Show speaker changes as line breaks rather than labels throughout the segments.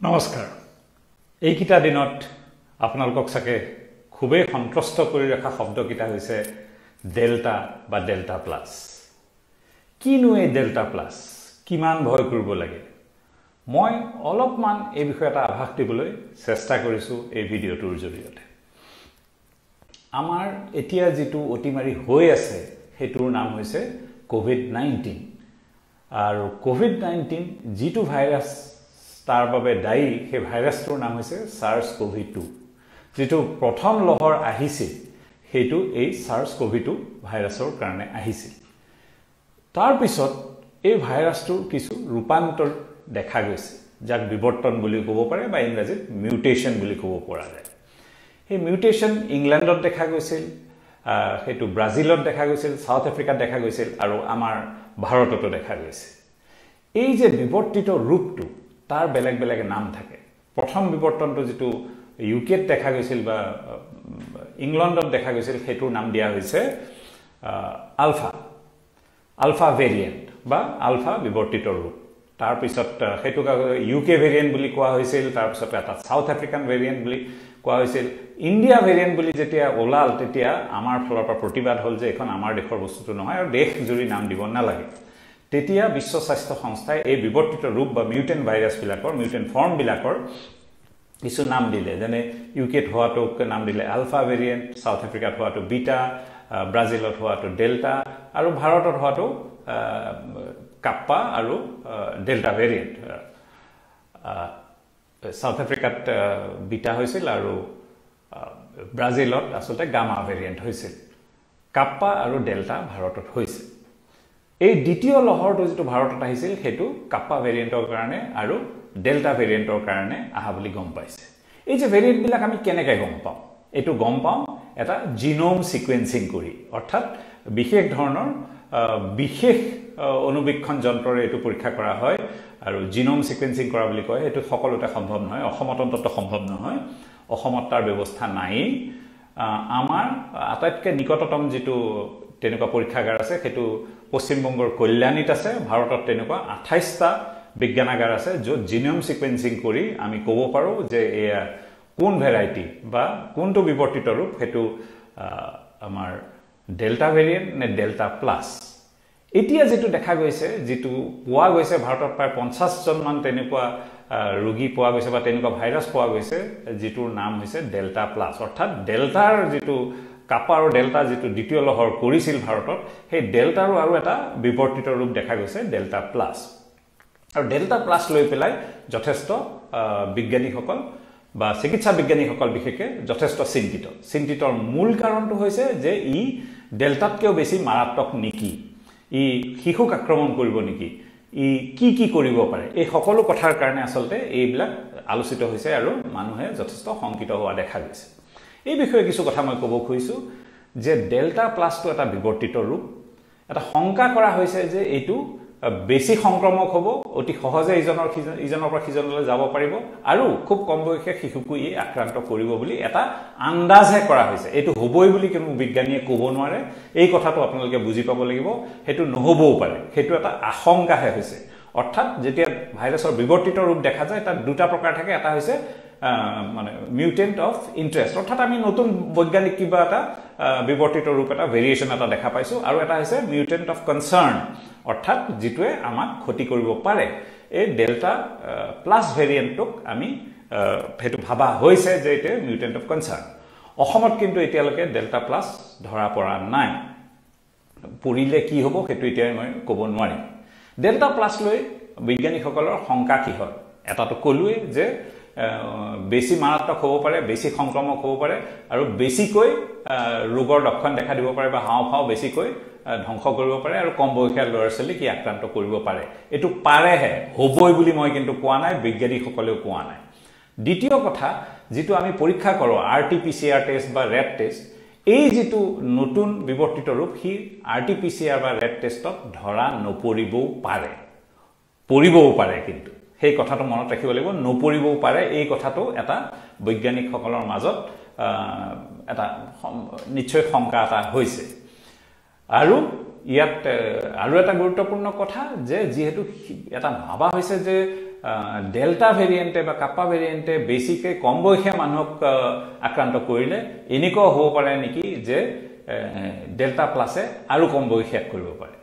নমস্কাৰ। এইকেইটা দিনত আপোনালোকক চাগে খুবেই সন্তুষ্ট কৰি ৰখা শব্দকেইটা হৈছে ডেল্টা বা ডেল্টা প্লাছ। কিনো এই ডেল্টা প্লাছ? কিমান ভয় কৰিব লাগে? মই অলপমান এই বিষয়ে এটা আভাস দিবলৈ চেষ্টা কৰিছোঁ এই ভিডিঅ'টোৰ জৰিয়তে। আমাৰ এতিয়া যিটো অতিমাৰী হৈ আছে সেইটোৰ নাম হৈছে ক'ভিড নাইণ্টিন আৰু ক'ভিড নাইণ্টিন যিটো ভাইৰাছ তাৰ বাবে দায়ী সেই ভাইৰাছটোৰ নাম হৈছে চাৰ্চ ক'ভি টু যিটো প্ৰথম লহৰ আহিছিল সেইটো এই চাৰ্চ ক'ভি টু ভাইৰাছৰ কাৰণে আহিছিল। তাৰপিছত এই ভাইৰাছটোৰ কিছু ৰূপান্তৰ দেখা গৈছে যাক বিৱৰ্তন বুলি ক'ব পাৰে বা ইংৰাজীত মিউটেশ্যন বুলি ক'ব পৰা যায়। সেই মিউটেশ্যন ইংলেণ্ডত দেখা গৈছিল সেইটো ব্ৰাজিলত দেখা গৈছিল ছাউথ আফ্ৰিকাত দেখা গৈছিল আৰু আমাৰ ভাৰততো দেখা গৈছে। এই যে বিৱৰ্তিত ৰূপটো তাৰ বেলেগ বেলেগ নাম থাকে। প্ৰথম বিৱৰ্তনটো যিটো ইউ কেত দেখা গৈছিল বা ইংলেণ্ডত দেখা গৈছিল সেইটোৰ নাম দিয়া হৈছে আলফা। আলফা ভেৰিয়েণ্ট বা আলফা বিৱৰ্তিত ৰূপ। তাৰপিছত সেইটোক ইউ কে ভেৰিয়েণ্ট বুলি কোৱা হৈছিল তাৰপিছত এটা ছাউথ আফ্ৰিকান ভেৰিয়েণ্ট বুলি কোৱা হৈছিল। ইণ্ডিয়া ভেৰিয়েণ্ট বুলি যেতিয়া ওলাল তেতিয়া আমাৰ ফালৰ পৰা প্ৰতিবাদ হ'ল যে এইখন আমাৰ দেশৰ বস্তুটো নহয় আৰু দেশ জুৰি নাম দিব নালাগে। তেতিয়া বিশ্ব স্বাস্থ্য সংস্থাই এই বিৱৰ্তিত ৰূপ বা মিউটেণ্ট ভাইৰাছবিলাকৰ মিউটেণ্ট ফৰ্মবিলাকৰ কিছু নাম দিলে। যেনে ইউ কেত হোৱাটোক নাম দিলে আলফা ভেৰিয়েণ্ট ছাউথ আফ্ৰিকাত হোৱাটো বিটা ব্ৰাজিলত হোৱাটো ডেল্টা আৰু ভাৰতত হোৱাটো কাপ্পা আৰু ডেল্টা ভেৰিয়েণ্ট ছাউথ আফ্ৰিকাত বিটা হৈছিল আৰু ব্ৰাজিলত আচলতে গামা ভেৰিয়েণ্ট হৈছিল। কাপ্পা আৰু ডেল্টা ভাৰতত হৈছিল। এই দ্বিতীয় লহৰটো যিটো ভাৰতত আহিছিল সেইটো কাপ্পা ভেৰিয়েণ্টৰ কাৰণে আৰু ডেল্টা ভেৰিয়েণ্টৰ কাৰণে অহা বুলি গম পাইছে। এই যে ভেৰিয়েণ্টবিলাক আমি কেনেকৈ গম পাওঁ? এইটো গম পাওঁ এটা জিনোম ছিকুৱেঞ্চিং কৰি। অৰ্থাৎ বিশেষ ধৰণৰ বিশেষ অনুবীক্ষণ যন্ত্ৰৰে এইটো পৰীক্ষা কৰা হয় আৰু জিনোম ছিকুৱেঞ্চিং কৰা বুলি কয়। সেইটো সকলোতে সম্ভৱ নহয় অসমত অন্তত সম্ভৱ নহয়। অসমত তাৰ ব্যৱস্থা নায়েই। আমাৰ আটাইতকৈ নিকটতম যিটো তেনেকুৱা পৰীক্ষাগাৰ আছে সেইটো পশ্চিমবংগৰ কল্যাণীত আছে ভাৰতত তেনেকুৱা আঠাইছটা বিজ্ঞানাগাৰ আছে য'ত জিনোম ছিকুৱেঞ্চিং কৰি আমি ক'ব পাৰোঁ যে এয়া কোন ভেৰাইটি বা কোনটো বিৱৰ্তিত ৰূপ সেইটো আমাৰ ডেল্টা ভেৰিয়েণ্ট নে ডেল্টা প্লাছ। এতিয়া যিটো দেখা গৈছে যিটো পোৱা গৈছে ভাৰতত প্ৰায় পঞ্চাছজনমান তেনেকুৱা ৰোগী পোৱা গৈছে বা তেনেকুৱা ভাইৰাছ পোৱা গৈছে যিটোৰ নাম হৈছে ডেল্টা প্লাছ। অৰ্থাৎ ডেল্টাৰ যিটো কাপা আৰু ডেল্টা যিটো দ্বিতীয় লহৰ কৰিছিল ভাৰতত সেই ডেল্টাৰো আৰু এটা বিৱৰ্তিত ৰূপ দেখা গৈছে ডেল্টা প্লাছ আৰু ডেল্টা প্লাছ লৈ পেলাই যথেষ্ট বিজ্ঞানীসকল বা চিকিৎসা বিজ্ঞানীসকল বিশেষকৈ যথেষ্ট চিন্তিত। চিন্তিতৰ মূল কাৰণটো হৈছে যে ই ডেল্টাতকৈও বেছি মাৰাত্মক নেকি? ই শিশুক আক্ৰমণ কৰিব নেকি? ই কি কি কৰিব পাৰে? এই সকলো কথাৰ কাৰণে আচলতে এইবিলাক আলোচিত হৈছে আৰু মানুহে যথেষ্ট শংকিত হোৱা দেখা গৈছে। এই বিষয়ে কিছু কথা মই ক'ব খুজিছোঁ যে ডেল্টা প্লাছটো এটা বিৱৰ্তিত ৰূপ। এটা শংকা কৰা হৈছে যে এইটো বেছি সংক্ৰমক হ'ব অতি সহজে ইজনৰ সিজন ইজনৰ পৰা সিজনলৈ যাব পাৰিব আৰু খুব কম বয়সীয়া শিশুকো ই আক্ৰান্ত কৰিব বুলি এটা আন্দাজহে কৰা হৈছে। এইটো হ'বই বুলি কোনো বিজ্ঞানীয়ে ক'ব নোৱাৰে। এই কথাটো আপোনালোকে বুজি পাব লাগিব। সেইটো নহ'বও পাৰে। সেইটো এটা আশংকাহে হৈছে। অৰ্থাৎ যেতিয়া ভাইৰাছৰ বিৱৰ্তিত ৰূপ দেখা যায় তাত দুটা প্ৰকাৰ থাকে। এটা হৈছে মানে মিউটেণ্ট অফ ইণ্টাৰেষ্ট অৰ্থাৎ আমি নতুন বৈজ্ঞানিক কিবা এটা বিৱৰ্তিত ৰূপ এটা ভেৰিয়েশ্যন এটা দেখা পাইছোঁ। আৰু এটা হৈছে মিউটেণ্ট অফ কনচাৰ্ণ অৰ্থাৎ যিটোৱে আমাক ক্ষতি কৰিব পাৰে। এই ডেল্টা প্লাছ ভেৰিয়েণ্টটোক আমি সেইটো ভাবা হৈছে যে এইটোৱে মিউটেণ্ট অফ কনচাৰ্ণ অসমত কিন্তু এতিয়ালৈকে ডেল্টা প্লাছ ধৰা পৰা নাই। পৰিলে কি হ'ব সেইটো এতিয়াই মই ক'ব নোৱাৰিম। ডেল্টা প্লাছ লৈ বিজ্ঞানীসকলৰ শংকা কি এটাটো ক'লোৱেই যে বেছি মাৰাত্মক হ'ব পাৰে বেছি সংক্ৰমক হ'ব পাৰে আৰু বেছিকৈ ৰোগৰ লক্ষণ দেখা দিব পাৰে বা হাওঁফাওঁ বেছিকৈ ধ্বংস কৰিব পাৰে আৰু কম বয়সীয়া ল'ৰা ছোৱালীক ই আক্ৰান্ত কৰিব পাৰে। এইটো পাৰেহে হ'বই বুলি মই কিন্তু কোৱা নাই বিজ্ঞানীসকলেও কোৱা নাই। দ্বিতীয় কথা যিটো আমি পৰীক্ষা কৰোঁ R T P C R test বা ৰেড টেষ্ট এই যিটো নতুন বিৱৰ্তিত ৰূপ C R T P C R বা ৰেড টেষ্টত ধৰা নপৰিবও পাৰে। পৰিবও পাৰে কিন্তু। সেই কথাটো মনত ৰাখিব লাগিব নপৰিবও পাৰে। এই কথাটো এটা বৈজ্ঞানিকসকলৰ মাজত এটা নিশ্চয় শংকা এটা হৈছে। আৰু ইয়াত আৰু এটা গুৰুত্বপূৰ্ণ কথা যে যিহেতু এটা ভাবা হৈছে যে ডেল্টা ভেৰিয়েণ্টে বা কাপ্পা ভেৰিয়েণ্টে বেছিকৈ কম বয়সীয়া মানুহক আক্ৰান্ত কৰিলে এনেকুৱাও হ'ব পাৰে নেকি যে ডেল্টা প্লাছে আৰু কম বয়সীয়াক কৰিব পাৰে?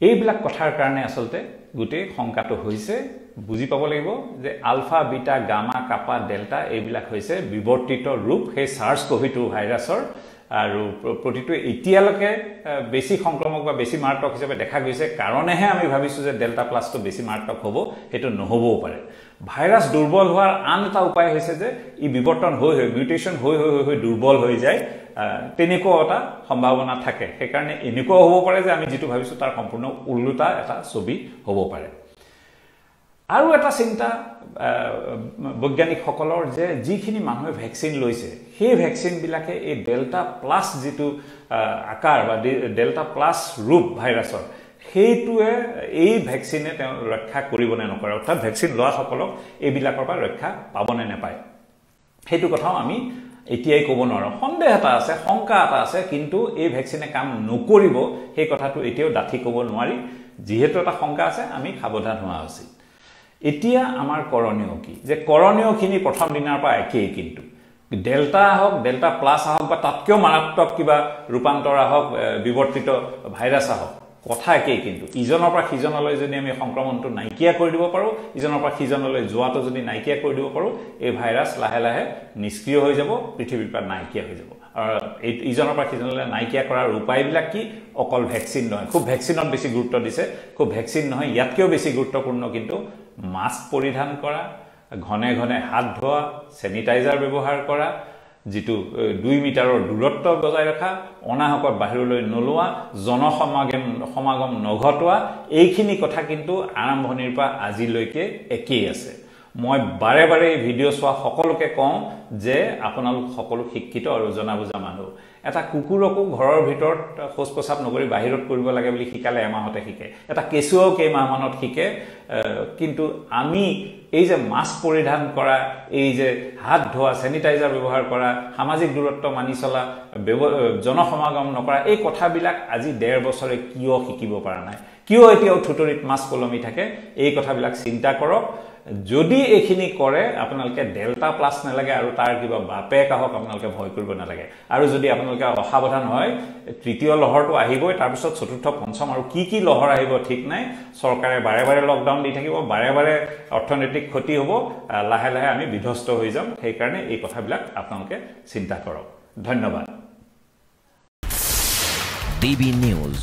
এইবিলাক কথাৰ কাৰণে আচলতে গোটেই শংকাটো হৈছে বুজি পাব লাগিব যে alpha beta gamma kappa delta এইবিলাক হৈছে বিৱৰ্তিত ৰূপ। সেই চাৰ্চ কভি টু ভাইৰাছৰ আৰু প্ৰতিটো এতিয়ালৈকে বেছি সংক্ৰমক বা বেছি মাৰাত্মক হিচাপে দেখা গৈছে। কাৰণেহে আমি ভাবিছোঁ যে ডেল্টা প্লাছটো বেছি মাৰাত্মক হ'ব সেইটো নহ'বও পাৰে। ভাইৰাছ দুৰ্বল হোৱাৰ আন এটা উপায় হৈছে যে ই বিৱৰ্তন হৈ হৈ মিউটেশ্যন হৈ হৈ হৈ হৈ দুৰ্বল হৈ যায়। তেনেকুৱাও এটা সম্ভাৱনা থাকে। সেইকাৰণে এনেকুৱাও হ'ব পাৰে যে আমি যিটো ভাবিছোঁ তাৰ সম্পূৰ্ণ ওলোটা এটা ছবি হ'ব পাৰে। আৰু এটা চিন্তা বৈজ্ঞানিকসকলৰ যে যিখিনি মানুহে ভেকচিন লৈছে সেই ভেকচিনবিলাকে এই ডেল্টা প্লাছ যিটো আকাৰ বা ডেল্টা প্লাছ ৰূপ ভাইৰাছৰ সেইটোৱে এই ভেকচিনে তেওঁ ৰক্ষা কৰিবনে নকৰে অৰ্থাৎ ভেকচিন লোৱাসকলক এইবিলাকৰ পৰা ৰক্ষা পাবনে নাপায়। সেইটো কথাও আমি এতিয়াই ক'ব নোৱাৰোঁ। সন্দেহ এটা আছে শংকা এটা আছে কিন্তু এই ভেকচিনে কাম নকৰিব সেই কথাটো এতিয়াও ডাঠি ক'ব নোৱাৰি। যিহেতু এটা শংকা আছে আমি সাৱধান হোৱা উচিত। এতিয়া আমাৰ কৰণীয় কি? যে কৰণীয়খিনি প্ৰথম দিনাৰ পৰা একেই কিন্তু। ডেল্টা আহক ডেল্টা প্লাছ আহক বা তাতকৈও মাৰাত্মক কিবা ৰূপান্তৰ আহক বিৱৰ্তিত ভাইৰাছ আহক কথা একেই কিন্তু। ইজনৰ পৰা সিজনলৈ যদি আমি সংক্ৰমণটো নাইকিয়া কৰি দিব পাৰোঁ ইজনৰ পৰা সিজনলৈ যোৱাটো যদি নাইকিয়া কৰি দিব পাৰোঁ এই ভাইৰাছ লাহে লাহে নিষ্ক্ৰিয় হৈ যাব পৃথিৱীৰ পৰা নাইকিয়া হৈ যাব। আৰু এই ইজনৰ পৰা সিজনলৈ নাইকিয়া কৰাৰ উপায়বিলাক কি? অকল ভেকচিন নহয়। খুব ভেকচিনত বেছি গুৰুত্ব দিছে খুব ভেকচিন নহয় ইয়াতকৈও বেছি গুৰুত্বপূৰ্ণ কিন্তু মাস্ক পৰিধান কৰা ঘনে ঘনে হাত ধোৱা চেনিটাইজাৰ ব্যৱহাৰ কৰা যিটো দুই মিটাৰৰ দূৰত্ব বজাই ৰখা অনাহকত বাহিৰলৈ নোলোৱা জনসমাগম সমাগম নঘটোৱা এইখিনি কথা কিন্তু আৰম্ভণিৰ পৰা আজিলৈকে একেই আছে। মই বাৰে বাৰে এই ভিডিঅ' চোৱা সকলোকে কওঁ যে আপোনালোক সকলো শিক্ষিত আৰু জনা বুজা মানুহ। এটা কুকুৰকো ঘৰৰ ভিতৰত শৌচ প্ৰস্ৰাৱ নকৰি বাহিৰত কৰিব লাগে বুলি শিকালে এমাহতে শিকে। এটা কেঁচুৱাও কেইমাহমানত শিকে কিন্তু আমি এই যে মাস্ক পৰিধান কৰা এই যে হাত ধোৱা চেনিটাইজাৰ ব্যৱহাৰ কৰা সামাজিক দূৰত্ব মানি চলা জনসমাগম নকৰা এই কথাবিলাক আজি ডেৰ বছৰে কিয় শিকিব পৰা নাই? কিয় এতিয়াও থুতৰিত মাছ কলমি থাকে? এই কথাবিলাক চিন্তা কৰক। যদি এইখিনি কৰে আপোনালোকে ডেল্টা প্লাছ নালাগে আৰু তাৰ কিবা বাপেক আহক আপোনালোকে ভয় কৰিব নালাগে। আৰু যদি আপোনালোকে অসাৱধান হয় তৃতীয় লহৰটো আহিবই তাৰপিছত চতুৰ্থ পঞ্চম আৰু কি কি লহৰ আহিব ঠিক নাই। চৰকাৰে বাৰে বাৰে লকডাউন দি থাকিব বাৰে বাৰে অৰ্থনৈতিক ক্ষতি হ'ব লাহে লাহে আমি বিধ্বস্ত হৈ যাম। সেইকাৰণে এই কথাবিলাক আপোনালোকে চিন্তা কৰক। ধন্যবাদ।
DB news